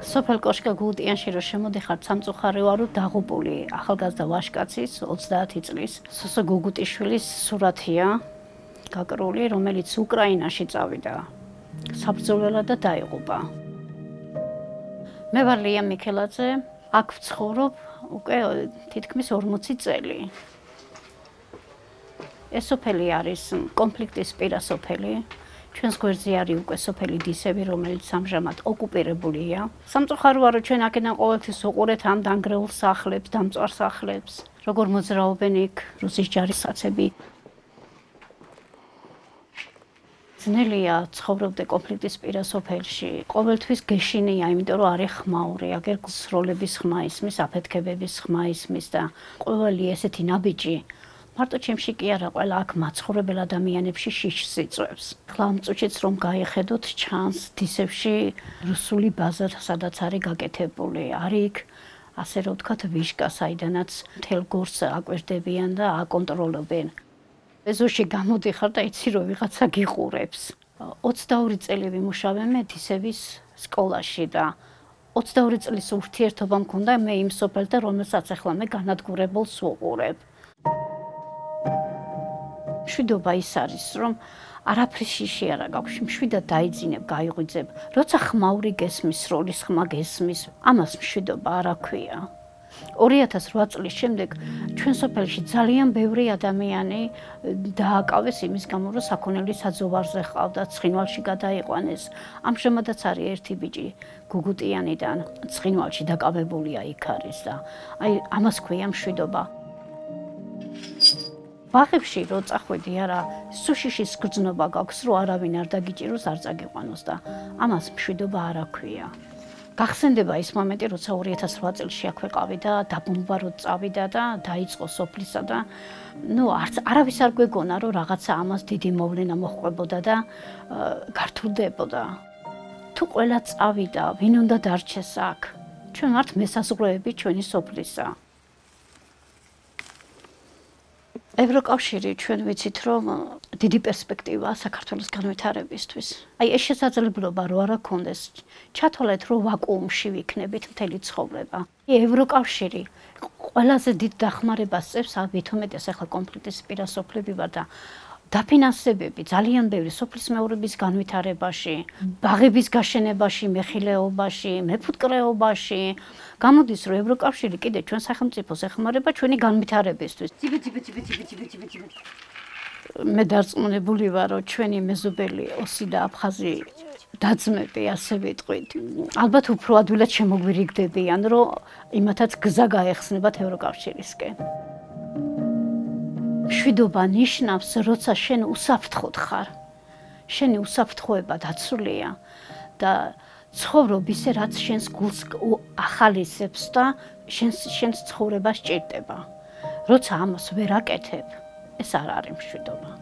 სოფელ კოშკა გუდიანში რო შემოდიხარ სამწუხარე ვარო დაღუპული. ახალგაზრდა ვაშკაცის 30 წლის სოსო გუგუტიშვილის სურათია გაკრული რომელიც უკრაინაში წავიდა. საბრძოლველად და დაიღუპა. მე ვარ ლია მიქელაძე აქ ვცხოვრობ უკვე თითქმის 40 წელი. ეს სოფელი არის კონფლიქტის პირა სოფელი. ჩვენს გვერდზე არის უკვე სოფელი დისები, რომელიც ამჟამად ოკუპირებულია. სამწუხაროა, რომ ჩვენ აქედან ყოველთვის უყურეთ ამ დანგრეულ სახლებს, დამწვარ სახლებს, როგორ მოძრაობენ იქ რუსის ჯარისკაცები. ძნელია ცხოვრობდე კონფლიქტის პირა სოფელში. ყოველთვის გეშინია, იმიტომ რომ არის ხმაური, აგერ სროლების ხმა ისმის, აფეთქებების ხმა ისმის და ყოველი ესეთი ნაბიჯი მარტო ჩემში კი არა, ყველა აქ მაცხოვრებელ ადამიანებში შიშს იწვევს. ხლა მწუჩიც რომ გაიხედოთ ჩანს დისებში რუსული ბაზა, სადაც არის გაკეთებული. არის იქ ასე რომ ვთქვათ ვიშკა, საიდანაც თელ გორს აკვირდებიან და აკონტროლობენ. ეზოში გამოდიხარ და იცი რომ ვიღაცა გიყურებს. 22 წელი ვიმუშავე მე დისების სკოლაში და 22 წლის ურთიერთობა მქონდა მე იმ სოფელთან, რომელსაც ახლა მე განადგურებულს ვუყურებ. მშვიდობა ის არის, რომ არაფრის შიში არა გაქვს, მშვიდად დაიძინებ, გაიღვიძებ. როცა ხმაური გესმის, როლის ხმა გესმის, ამას მშვიდობა არ აქვია. 2008 წლის შემდეგ ჩვენ სოფელში ძალიან ბევრი ადამიანი დააკავეს იმის გამო, რომ საქონელი საძოვარზე ყავდა, ცხინვალში გადაიყვანეს. ამჟამადაც არის ერთი ბიჭი გუგუტიანიდან ცხინვალში დაკავებულია იქ არის და აი ამას ქვია მშვიდობა. ბაღებში რო წახვედი არა სუშიშის გრძნობა გაქვს რო არავინ არ დაგიჭიროს არ წაგიყვანოს და ამას მშვიდობა არ აქვია. გახსენდება ის მომენტი როცა 2008 წელს შეაქვეყავი და დაბომბვა რო წავიდა და დაიწყო სოფლისა და ნუ არც არავის არ გვეგონა რომ რაღაცა ამას დიდი მოვლენა მოხდებოდა და გართულდებოდა. თუ ყველა წავიდა ვინ უნდა დარჩეს აქ? ჩვენ ვართ მესაზღვრეები ჩვენი სოფლისა ევროკავშირი ჩვენ ვიცით რომ დიდი პერსპექტივაა საქართველოს განვითარებისთვის. აი ეს შესაძლებლობა რო არა კონდეს, ჩათვალეთ რომ ვაკუუმში ვიქნებით მთელი ცხოვრება. ევროკავშირი ყველაზე დიდ დახმარებას წევს, ვითომეტეს ახლა კონფლიქტის პირასოფლები ვარ და დაფინანსებები ძალიან ბევრი სოფლის მეურნეობის განვითარებაში, ბაღების გაშენებაში, მეხილეობაში, მეფუტკრეობაში. გამოდის რომ ევროკავშირი კიდე ჩვენ სახელმწიფოს ეხმარება ჩვენი განვითარებისთვის. ციბი ციბი ციბი ციბი ციბი ციბი ციბი. მე დარწმუნებული ვარ რომ ჩვენი მეზობელი ოსი და აფხაზი დაძმები ასე ვიტყვით. ალბათ უფრო ადვილად შემოგვირიგდებიან რომ იმათაც გზა გაეხსნებათ ევროკავშირისკენ. შვიდობა ნიშნავს, როცა შენ უსაფრთხოდ ხარ. შენი უსაფრთხოება დაცულია და ცხოვრობ ისე, რაც შენს გულს ახალისებს და შენს შენს ცხოვრებას ჭირდება. როცა ამას ვერ აკეთებ, ეს არ არის შვიდობა.